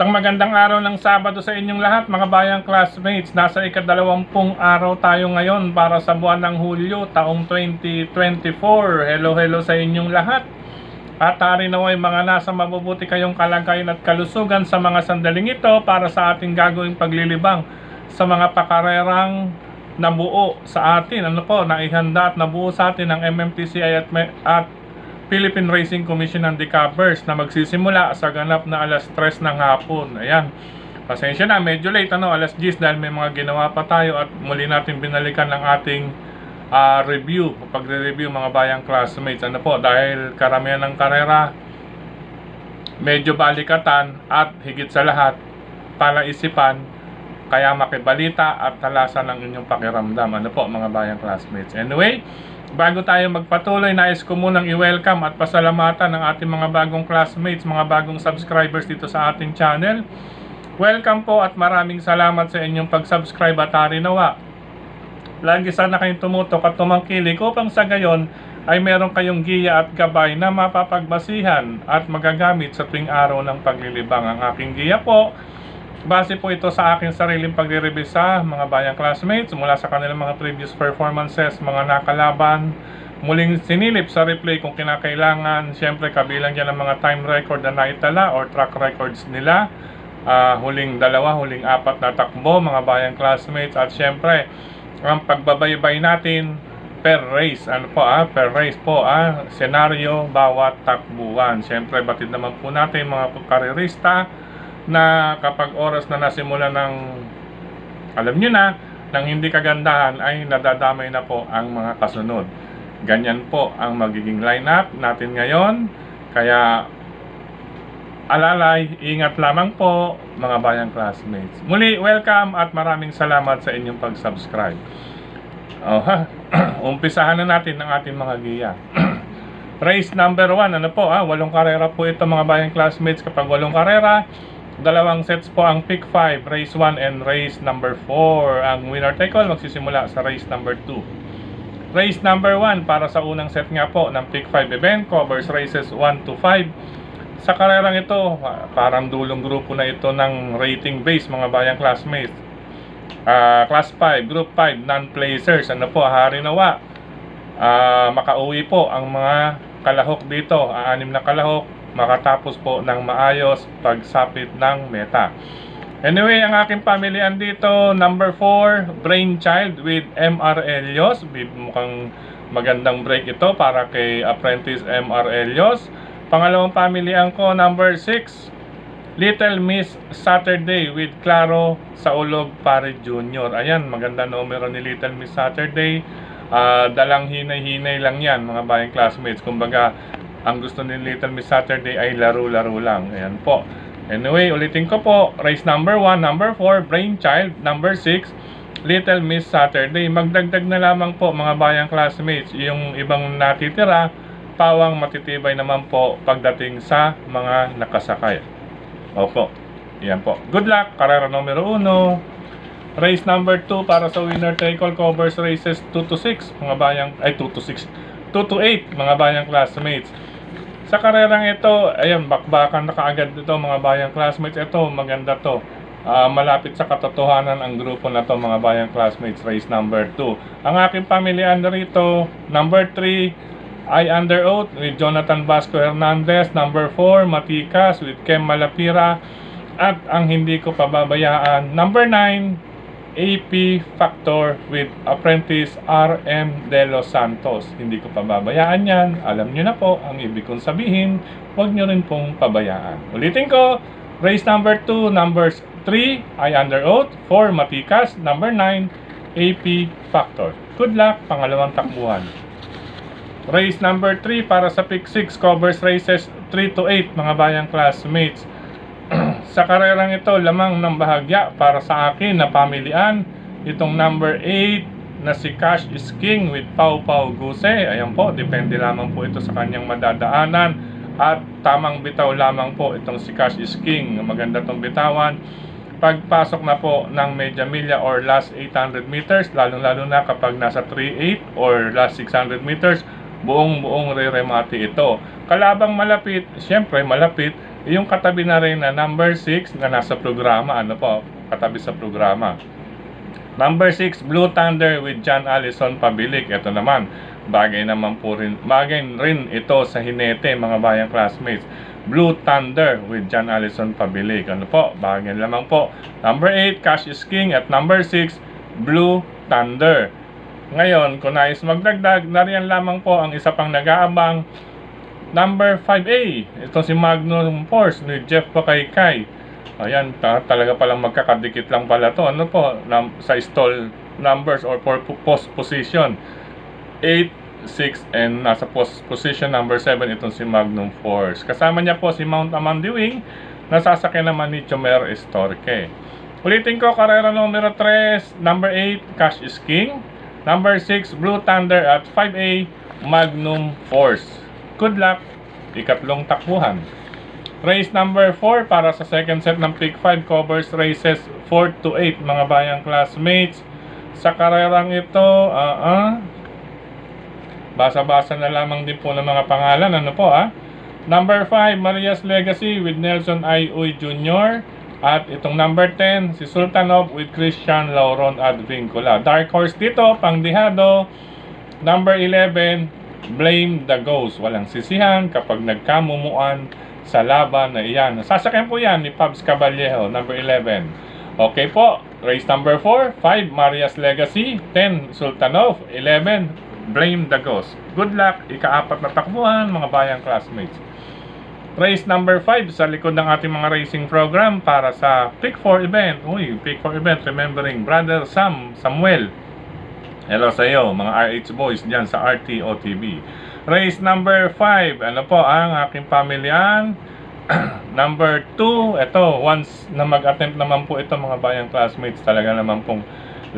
Isang magandang araw ng Sabado sa inyong lahat mga bayang classmates. Nasa ikadalawampung araw tayo ngayon para sa buwan ng Hulyo taong 2024. Hello hello sa inyong lahat. At hari naway mga nasa mabubuti kayong kalagayan at kalusugan sa mga sandaling ito para sa ating gagawing paglilibang sa mga pakarerang nabuo sa atin. Ano po, naihanda at nabuo sa atin ng MMTCI at, at Philippine Racing Commission ng Decavers na magsisimula sa ganap na alas 3 ng hapon. Ayan. Pasensya na, medyo late ano, alas 10 dahil may mga ginawa pa tayo at muli natin binalikan ng ating ah, review, pagre-review mga bayang classmates. Ano po, dahil karamihan ng karera medyo balikatan at higit sa lahat palaisipan kaya makibalita at talasan ng inyong pakiramdam. Ano po mga bayang classmates. Anyway, bago tayo magpatuloy, nais ko munang i-welcome at pasalamatan ng ating mga bagong classmates, mga bagong subscribers dito sa ating channel. Welcome po at maraming salamat sa inyong pag-subscribe at hari nawa. Lagi sana kayong tumutok at tumangkilik upang sa gayon ay meron kayong giya at gabay na mapapagbasihan at magagamit sa tuwing araw ng paglilibang. Ang aking giya po Base po ito sa aking sariling pagre-revisa, mga bayang classmates, mula sa kanilang mga previous performances, mga nakalaban, muling sinilip sa replay kung kinakailangan. Siyempre, kabilang dyan ang mga time record na naitala or track records nila. Ah, huling dalawa, huling apat na takbo, mga bayang classmates. At siyempre, ang pagbabaybay natin per race. Ano po ah, per race po ah, senaryo bawat takbuhan. Siyempre, batid naman po natin mga karerista na kapag oras na nasimula ng alam nyo na ng hindi kagandahan ay nadadamay na po ang mga kasunod. Ganyan po ang magiging lineup natin ngayon. Kaya alalay, ingat lamang po mga bayang classmates. Muli, welcome at maraming salamat sa inyong pag-subscribe. Oh, ha? Umpisahan na natin ang ating mga giya. Race number 1, ano po ah, walong karera po ito mga bayang classmates. Kapag walong karera, dalawang sets po ang pick 5, race 1 and race number 4. Ang winner take all magsisimula sa race number 2. Race number 1 para sa unang set nga po ng pick 5 event covers races 1 to 5. Sa karerang ito, parang dulong grupo na ito ng rating base mga bayang classmates. Ah, class 5, group 5, non-placers. Ano po, hari nawa. Ah, makauwi po ang mga kalahok dito, aanim na kalahok, makatapos po ng maayos pagsapit ng meta. Anyway, ang aking pamilyan dito, number 4, Brainchild with MR Elios. Mukhang magandang break ito para kay Apprentice MR Elios. Pangalawang pamilyan ko, number 6, Little Miss Saturday with Claro Saulog Pare Jr. Ayan, maganda numero ni Little Miss Saturday. Ah, dalang hinay-hinay lang yan, mga bayang classmates. Kumbaga, ang gusto ni Little Miss Saturday ay laro-laro lang. Ayan po. Anyway, ulitin ko po. Race number 1, number 4, Brainchild. Number 6, Little Miss Saturday. Magdagdag na lamang po mga bayang classmates. Yung ibang natitira, pawang matitibay naman po pagdating sa mga nakasakay. Opo. Yan po. Good luck. Karera numero 1. Race number 2 para sa winner take all covers races 2 to 6. Mga bayang, ay 2 to 6. 2 to 8 mga bayang classmates. Sa karerang ito, ayan, bakbakan na kaagad ito mga bayang classmates. Ito, maganda to. Ah, malapit sa katotohanan ang grupo na to mga bayang classmates, race number 2. Ang aking pamilyan na rito, number 3, I Under Oath with Jonathan Vasco Hernandez. Number 4, Matikas with Kem Malapira. At ang hindi ko pababayaan, number 9, AP Factor with Apprentice RM De Los Santos. Hindi ko pababayaan yan. Alam nyo na po ang ibig kong sabihin. Huwag nyo rin pong pabayaan. Ulitin ko, race number 2, numbers 3, I Under Oath, 4, Matikas, number 9, AP Factor. Good luck, pangalawang takbuhan. Race number 3 para sa pick 6 covers races 3 to 8 mga bayang classmates. Sa karerang ito, lamang ng bahagya para sa akin na pamilian. Itong number 8 na si Cash is King with Pau Pau Guse. Ayan po, depende lamang po ito sa kanyang madadaanan. At tamang bitaw lamang po itong si Cash is King. Maganda tong bitawan. Pagpasok na po ng Media Milla or last 800 meters, lalong-lalo na kapag nasa 3.8 or last 600 meters, buong-buong re-remate ito. Kalabang malapit, siyempre malapit, Yung katabi na rin na number 6 na nasa programa, ano po, katabi sa programa. Number 6, Blue Thunder with John Allison Pabilik. Ito naman, bagay naman po rin, bagay rin ito sa Hinete, mga bayang classmates. Blue Thunder with John Allison Pabilik. Ano po, bagay lamang po. Number 8, Cash is King. At number 6, Blue Thunder. Ngayon, kung nais magdagdag, nariyan lamang po ang isa pang nag-aabang. Number 5A, ito si Magnum Force ni Jeff Pakaykay. Ayan, ta- talaga palang magkakadikit lang pala to. Ano po, sa stall numbers or for post position. 8, 6, and nasa post position number 7 itong si Magnum Force. Kasama niya po si Mount Amandiwing, nasasakyan naman ni Chomer Estorque. Ulitin ko, karera numero 3, number 8, Cash is King. Number 6, Blue Thunder at 5A, Magnum Force. Good luck! Ikatlong takbuhan. Race number 4 para sa second set ng Pick 5 covers races 4 to 8 mga bayang classmates. Sa karerang ito, ah ah, basa-basa na lamang din po ng mga pangalan. Ano po ah? Number 5, Maria's Legacy with Nelson I. Uy Jr. At itong number 10, si Sultanov with Christian Lauron Advincula. Dark horse dito, pangdihado. Number 11, Blame the Ghost. Walang sisihan kapag nagkamumuan sa laban na iyan. Sasakyan po yan ni Pabs Caballejo, number 11. Okay po, race number 4, 5, Maria's Legacy, 10, Sultanov, 11, Blame the Ghost. Good luck, ikaapat na takbuhan, mga bayang classmates. Race number 5 sa likod ng ating mga racing program para sa Pick 4 event. Uy, Pick 4 event, remembering Brother Sam Samuel. Hello sa iyo, mga RH boys dyan sa RTOTV. Race number 5, ano po ang aking pamilyan? number 2, ito, once na mag-attempt naman po ito mga bayang classmates, talaga naman pong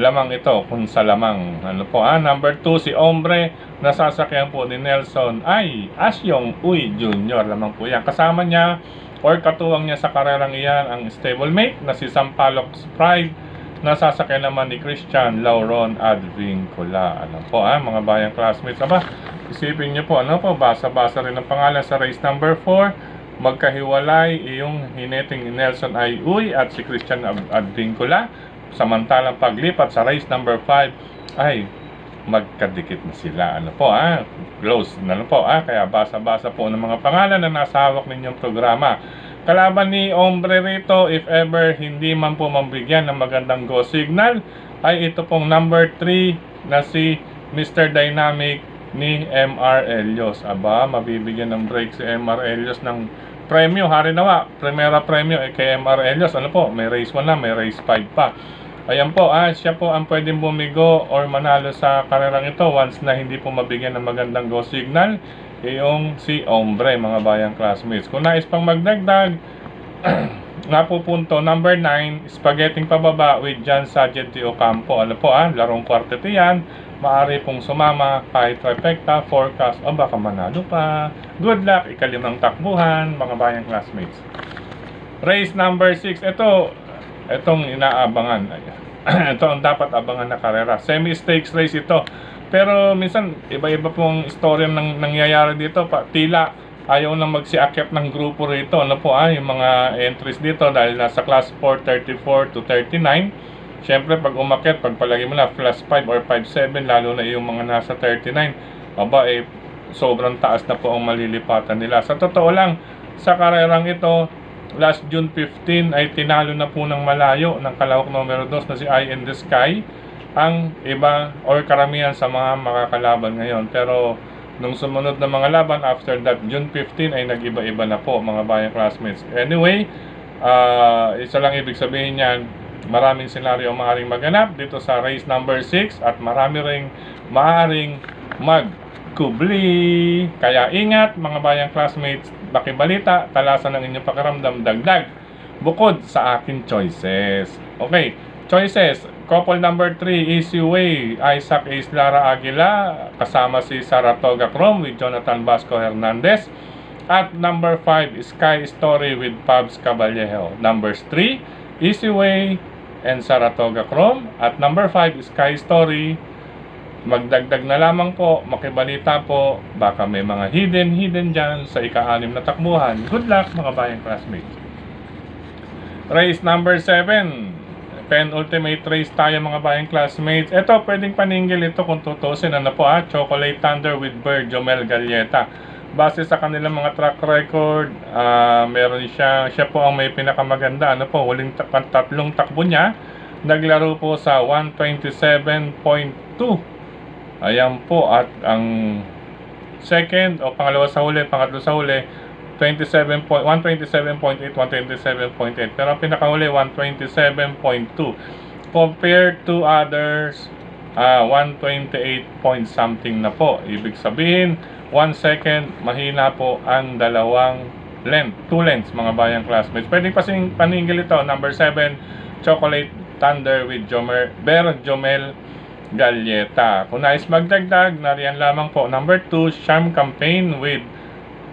lamang ito kung sa lamang. Ano po ah, number 2 si Ombre, nasasakyan po ni Nelson ay Asyong Uy Jr. lamang po yan. Kasama niya or katuwang niya sa karerang iyan ang stablemate na si Sampaloc Pride nasasakyan naman ni Christian Lauron Advincula. Ano po ah, mga bayang classmates. Aba, isipin niyo po, ano po, basa-basa rin ang pangalan sa race number 4. Magkahiwalay yung hineting Nelson ay Uy at si Christian Ad- Advincula. Samantalang paglipat sa race number 5 ay magkadikit na sila. Ano po ah, close na ano po ah, kaya basa-basa po ng mga pangalan na nasa hawak ninyong programa. Kalaban ni Ombre rito, if ever hindi man po mabigyan ng magandang go signal, ay ito pong number 3 na si Mr. Dynamic ni MR Elios. Aba, mabibigyan ng break si MR Elios ng premyo. Hari nawa, primera premyo eh, kay MR Elios. Ano po, may race 1 na, may race 5 pa. Ayan po, ah, siya po ang pwedeng bumigo or manalo sa karerang ito once na hindi po mabigyan ng magandang go signal yung si Ombre, mga bayang classmates. Kung nais pang magdagdag, nga po punto, number 9, spaghetti pababa with John Sargent T. Ocampo. Ano po ah, larong kwarteto yan. Maari pong sumama kahit trifecta, forecast, o baka manalo pa. Good luck, ikalimang takbuhan, mga bayang classmates. Race number 6, ito, itong inaabangan. ito ang dapat abangan na karera. Semi-stakes race ito. Pero minsan, iba-iba pong istorya ng nangyayari dito. Pa, tila ayaw nang magsiakyat ng grupo rito. Ano po ah, yung mga entries dito dahil nasa class 4, 34 to 39. Siyempre, pag umakyat, pag palagi mo na class 5 or 5-7, lalo na yung mga nasa 39, aba eh, sobrang taas na po ang malilipatan nila. Sa totoo lang, sa karerang ito, last June 15 ay tinalo na po ng malayo ng kalahok numero 2 na si Eye in the Sky ang iba or karamihan sa mga makakalaban ngayon. Pero nung sumunod na mga laban after that June 15 ay nag-iba-iba na po mga bayan classmates. Anyway, ah, isa lang ibig sabihin niyan, maraming senaryo ang maaaring maganap dito sa race number 6 at marami ring maaaring magkubli. Kaya ingat mga bayang classmates, bakibalita, talasan ng inyong pakiramdam, dagdag. Bukod sa akin choices. Okay, choices. Couple number 3, Easy Way, Isaac Ace Lara Aguila, kasama si Saratoga Chrome with Jonathan Vasco Hernandez. At number 5, Sky Story with Pabs Caballejo. Numbers 3, Easy Way and Saratoga Chrome. At number 5, Sky Story magdagdag na lamang po, makibalita po, baka may mga hidden, hidden dyan sa ika-anim na takbuhan. Good luck mga bayang classmates. Race number 7. Penultimate race tayo mga bayang classmates. Ito, pwedeng paninggil ito kung tutusin. Ano po ah, Chocolate Thunder with Bird, Jomel Galleta. Base sa kanilang mga track record, ah, meron siya, siya po ang may pinakamaganda. Ano po, huling tatlong takbo niya. Naglaro po sa 127.2. Ayan po at ang second o pangalawa sa huli, pangatlo sa huli 27 point, 127.8, 127.8 pero ang pinakahuli 127.2 compared to others ah 128 point something na po ibig sabihin 1 second mahina po ang dalawang length 2 lengths mga bayang classmates pwedeng pasing paningil ito number 7 chocolate thunder with Jomer Ber Jomel Galleta. Kung nais magdagdag, nariyan lamang po. Number 2, Sham Campaign with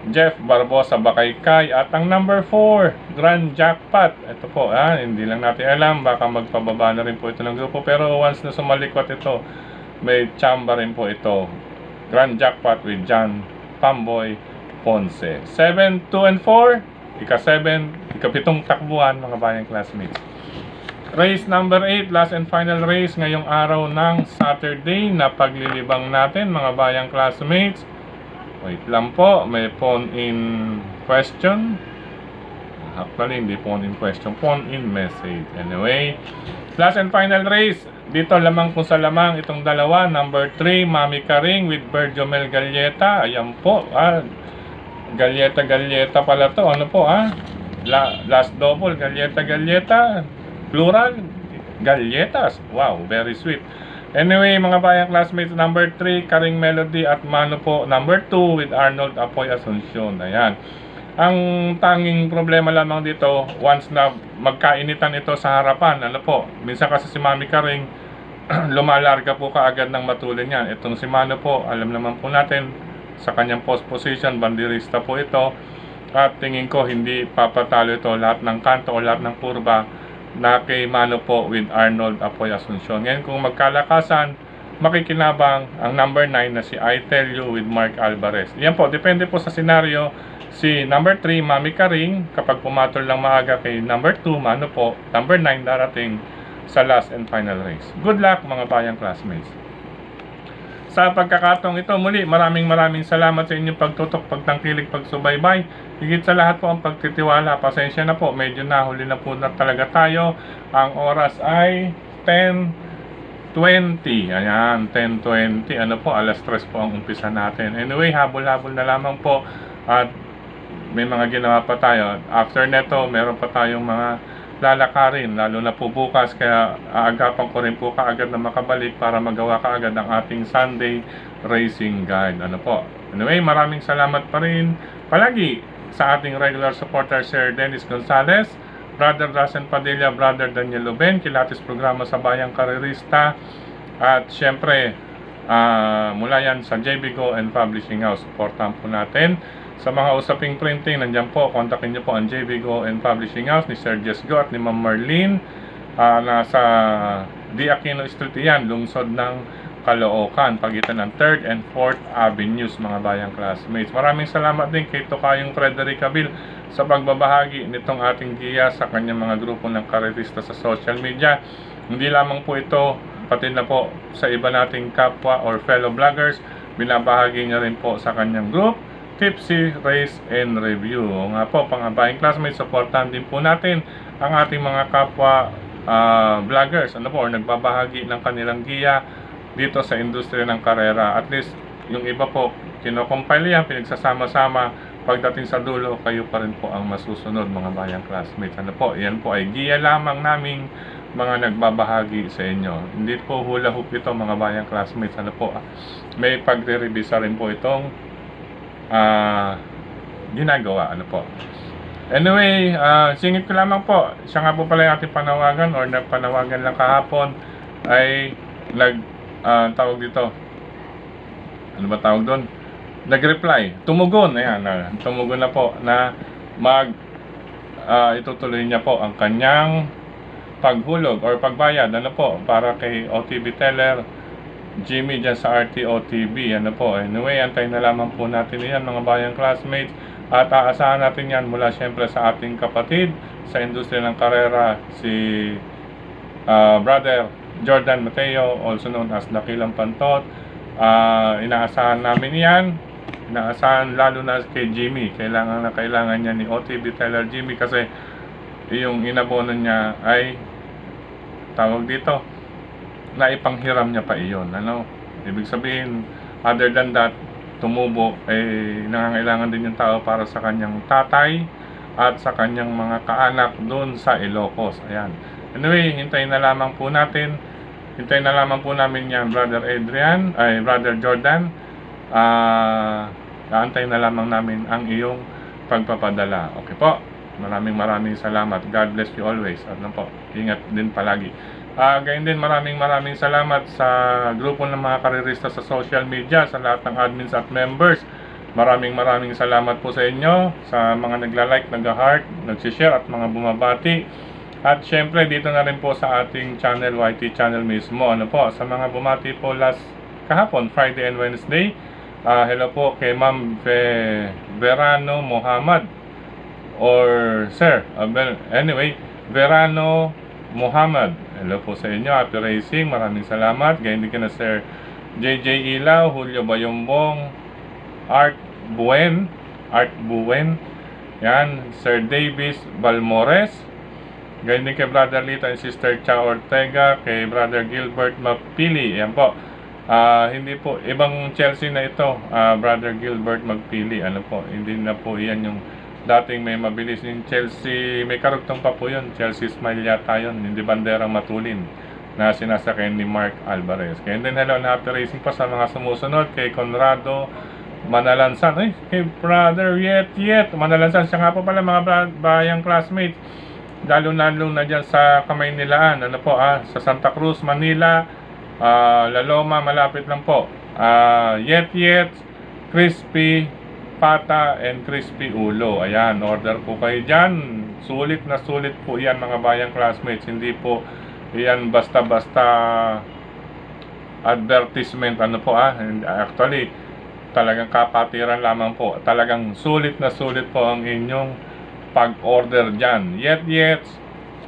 Jeff Barbosa Bakaykay. At ang number 4, Grand Jackpot. Ito po, ah, hindi lang natin alam. Baka magpababa na rin po ito ng grupo. Pero once na sumalikot ito, may chamba rin po ito. Grand Jackpot with John Pamboy Ponce. 7, 2, and 4. Ika-7, ika-pitong takbuhan mga bayang classmates. Race number 8, last and final race ngayong araw ng Saturday na paglilibang natin mga bayang classmates. Wait lang po, may phone in question. Actually, hindi phone in question, phone in message. Anyway, last and final race. Dito lamang kung sa lamang itong dalawa. Number 3, Mami Karing with Berjomel Galleta. Ayan po, ah, Galleta Galleta pala to. Ano po, ah? La, last double, Galleta Galleta. Plural, galletas. Wow, very sweet. Anyway, mga bayang classmates, number 3, Karing Melody at Mano po, number 2 with Arnold Apoy Asuncion. Ayan. Ang tanging problema lamang dito, once na magkainitan ito sa harapan, ano po, minsan kasi si Mami Karing, lumalarga po kaagad ng matulin yan. Itong si Mano po, alam naman po natin, sa kanyang post position, bandirista po ito. At tingin ko, hindi papatalo ito lahat ng kanto o lahat ng kurba na kay Mano po with Arnold Apoy Asuncion. Ngayon kung magkalakasan, makikinabang ang number 9 na si I Tell You with Mark Alvarez. Yan po, depende po sa senaryo. Si number 3, Mami Karing, kapag pumatol lang maaga kay number 2, Mano po, number 9 darating sa last and final race. Good luck mga bayang classmates. Sa pagkakataong ito, muli maraming maraming salamat sa inyong pagtutok, pagtangkilik, pagsubaybay. Higit sa lahat po ang pagtitiwala. Pasensya na po, medyo nahuli na po na talaga tayo. Ang oras ay 10.20. Ayan, 10.20. Ano po, alas 3 po ang umpisa natin. Anyway, habol-habol na lamang po. At may mga ginawa pa tayo. After neto, meron pa tayong mga lalakarin, lalo na po bukas, kaya aagapan ko rin po kaagad na makabalik para magawa kaagad ang ating Sunday Racing Guide. Ano po? Anyway, maraming salamat pa rin palagi sa ating regular supporter Sir Dennis Gonzalez, Brother Rasen Padilla, Brother Daniel Luben, kilatis programa sa Bayang Karerista, at syempre, ah, mula yan sa JB Go and Publishing House. Supportan po natin. Sa mga usaping printing, nandiyan po, kontakin niyo po ang JB Go and Publishing House ni Sir Jess Go at ni Ma'am Marlene. Ah, nasa D. Aquino Street yan, lungsod ng Caloocan, pagitan ng 3rd and 4th Avenues, mga bayang classmates. Maraming salamat din kay Tokayong Frederick Abil sa pagbabahagi nitong ating giya sa kanyang mga grupo ng karetista sa social media. Hindi lamang po ito, pati na po sa iba nating kapwa or fellow vloggers, binabahagi niya rin po sa kanyang group Tipsy Race and Review. Nga po, pangabayang classmates, supportan din po natin ang ating mga kapwa ah, vloggers, ano po, nagbabahagi ng kanilang giya dito sa industriya ng karera. At least, yung iba po, kinocompile yan, pinagsasama-sama, pagdating sa dulo, kayo pa rin po ang masusunod, mga bayang classmates. Ano po, yan po ay giya lamang naming mga nagbabahagi sa inyo. Hindi po hula hoop ito, mga bayang classmates. Ano po, may pagre-revisa rin po itong ah ginagawa. Ano po. Anyway, ah singit ko lamang po. Siya nga po pala yung ating panawagan or nagpanawagan lang kahapon ay nag ah, tawag dito. Ano ba tawag doon? Nag-reply. Tumugon. Ayan, ah, tumugon na po na mag ah, itutuloy niya po ang kanyang paghulog or pagbayad ano po para kay OTB Teller Jimmy dyan sa RTO TV. Ano po, anyway, antayin na lamang po natin yan mga bayang classmates. At aasahan natin yan mula syempre sa ating kapatid sa industriya ng karera, si ah, Brother Jordan Mateo, also known as Dakilang Pantot. Ah, inaasahan namin yan. Inaasahan lalo na kay Jimmy. Kailangan na kailangan niya ni OTB Teller Jimmy kasi yung inabono niya ay tawag dito naipanghiram niya pa iyon. Ano? Ibig sabihin, other than that, tumubo, eh, nangangailangan din yung tao para sa kanyang tatay at sa kanyang mga kaanak doon sa Ilocos. Ayan. Anyway, hintayin na lamang po natin. Hintayin na lamang po namin yan, Brother Adrian, ay Brother Jordan. Ah, aantayin na lamang namin ang iyong pagpapadala. Okay po. Maraming maraming salamat. God bless you always. Ano po, ingat din palagi. Ah, gayon din maraming maraming salamat sa grupo ng mga karerista sa social media, sa lahat ng admins at members. Maraming maraming salamat po sa inyo, sa mga nagla-like, nag-heart, nag-share at mga bumabati. At syempre dito na rin po sa ating channel, YT channel mismo. Ano po, sa mga bumati po last kahapon, Friday and Wednesday. Ah, hello po kay Ma'am Ve- Verano Muhammad or Sir, uh, anyway, Verano Muhammad. Hello po sa inyo, Happy Racing, maraming salamat. Ganyan din na Sir JJ Ilaw, Julio Bayombong, Art Buen, Art Buen, yan, Sir Davis Balmores, ganyan din kay Brother Lito and Sister Cha Ortega, kay Brother Gilbert Mapili, yan po. Ah, hindi po, ibang Chelsea na ito, ah, Brother Gilbert Magpili, ano po, hindi na po yan yung dating may mabilis yung Chelsea, may karugtong pa po yun, Chelsea Smile yata yun, hindi banderang matulin na sinasakay ni Mark Alvarez. Kaya din hello na happy racing pa sa mga sumusunod kay Conrado Manalansan. Ay, kay brother Yet Yet Manalansan. Siya nga po pala mga bayang classmates. Lalo na na dyan sa Kamay Nilaan. Ano po ah, sa Santa Cruz, Manila. ah, Laloma, malapit lang po. Ah, Yet Yet, Crispy, Pata, and Crispy Ulo. Ayan, order po kayo dyan. Sulit na sulit po yan mga bayang classmates. Hindi po yan basta-basta advertisement ano po ah And actually talagang kapatiran lamang po talagang sulit na sulit po ang inyong pag-order dyan yet yet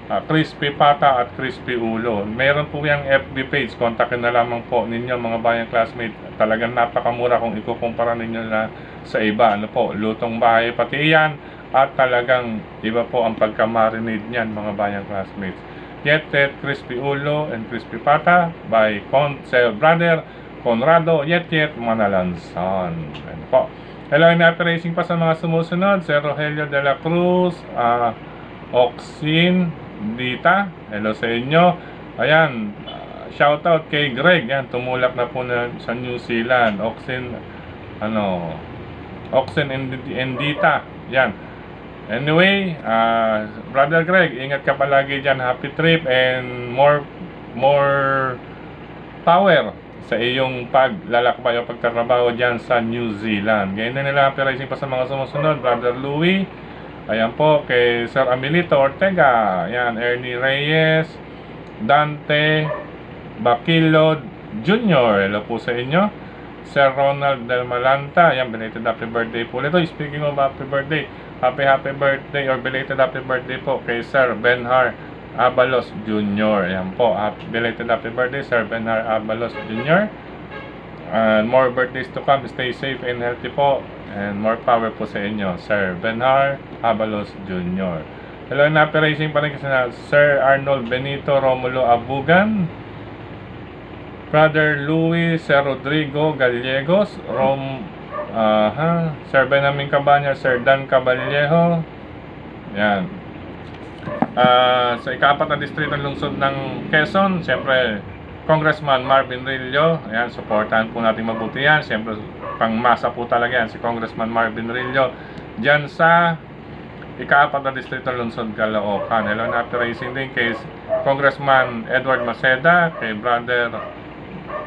ah, crispy pata at crispy ulo meron po yung FB page kontakin na lamang po ninyo mga bayang classmate talagang napakamura kung ikukumpara ninyo na sa iba ano po lutong bahay pati yan at talagang iba po ang pagka-marinade niyan mga bayang classmates Yet Yet Crispy Ulo and Crispy Pata by Con Sir Brother Conrado Yet Yet Manalansan. Ayan po. Hello and happy racing pa sa mga sumusunod. Sir Rogelio de la Cruz, ah, Oxin Dita. Hello sa inyo. Ayan, ah, shout out kay Greg. Yan, tumulak na po na sa New Zealand. Oxin, ano, Oxen and, and Dita. Yan. Anyway, uh, Brother Greg, ingat ka palagi dyan. Happy trip and more more power sa iyong paglalakbay o pagtatrabaho dyan sa New Zealand. Ganyan na nila rising pa sa mga sumusunod. Brother Louie, ayan po kay Sir Amelito Ortega, ayan, Ernie Reyes, Dante, Bakilod Jr. Hello po sa inyo. Sir Ronald Del Malanta, ayan, belated happy birthday po. Ito, speaking of happy birthday, happy happy birthday or belated happy birthday po kay Sir Benhar Abalos Jr. Ayan po, happy, belated happy birthday Sir Benhar Abalos Jr. And more birthdays to come. Stay safe and healthy po. And more power po sa inyo, Sir Benhar Abalos Jr. Hello, racing pa rin kasi na Sir Arnold Benito Romulo Abugan. Brother Luis Rodrigo Gallegos, Rom Aha, Sir Benjamin Cabanya, Sir Dan Caballejo. Yan. Ah, sa ikaapat na distrito ng lungsod ng Quezon, siyempre Congressman Marvin Rillo. Ayan, supportahan po natin mabuti yan. Siyempre, pangmasa po talaga yan si Congressman Marvin Rillo. Diyan sa ikaapat na distrito ng lungsod Caloocan. Hello, na racing din kay Congressman Edward Maceda, kay Brother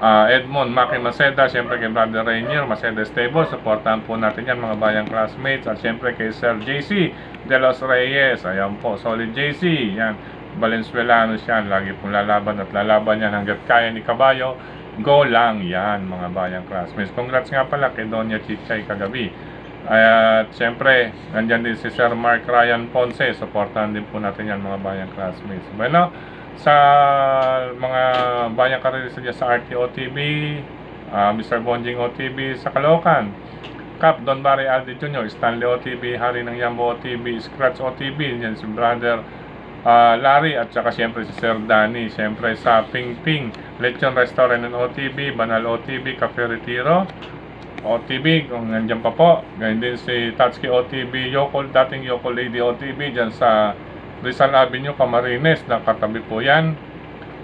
Ah, Edmond Maki Maceda, siyempre kay Brother Rainier, Maceda Stable, supportahan po natin yan mga bayang classmates at siyempre kay Sir JC De Los Reyes, ayan po, solid JC, yan, Valenzuelano siya, lagi pong lalaban at lalaban yan hanggat kaya ni Kabayo, Go lang yan mga bayang classmates. Congrats nga pala kay Donya Chichay kagabi. At syempre, nandyan din si Sir Mark Ryan Ponce. Supportahan din po natin yan mga bayang classmates. Bueno, sa mga bayang karirista dyan sa RTO TV, ah, Mr. Bonjing OTV sa Caloocan, Cap Don Barry Aldi Jr., Stanley OTV, Hari ng Yambo OTV, Scratch OTV, yan si brother ah, Larry at saka siyempre si Sir Danny, siyempre sa Ping Ping, Lechon Restaurant and OTV, Banal OTV, Cafe Retiro, OTV, kung nandiyan pa po. Ganyan din si Tatsuki OTV, Yoko, dating Yoko Lady OTV, dyan sa Rizal Avenue, Camarines, nakatabi po yan.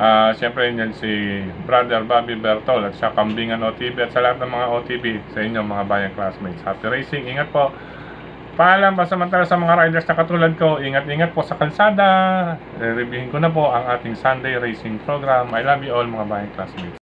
Ah, Siyempre, yan si Brother Bobby Bertol at sa Kambingan OTV at sa lahat ng mga OTV sa inyo mga bayang classmates. Happy racing, ingat po. Paalam pa samantala sa mga riders na katulad ko, ingat-ingat po sa kalsada. Reviewin ko na po ang ating Sunday racing program. I love you all mga bayang classmates.